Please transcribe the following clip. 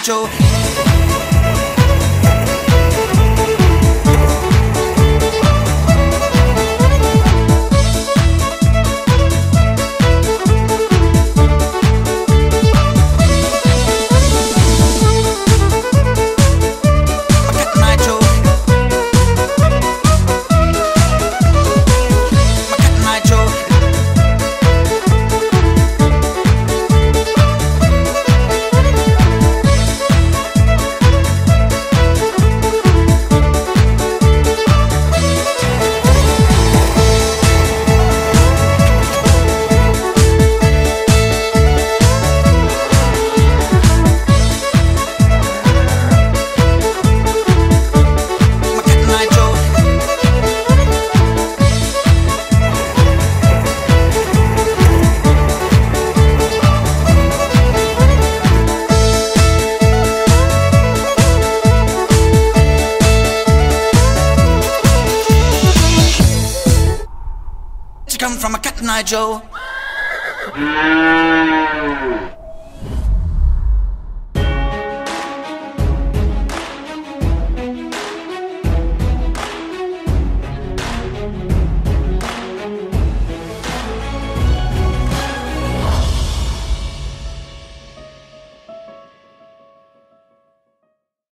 natural. Come from a Cotton Eye Joe. Mm.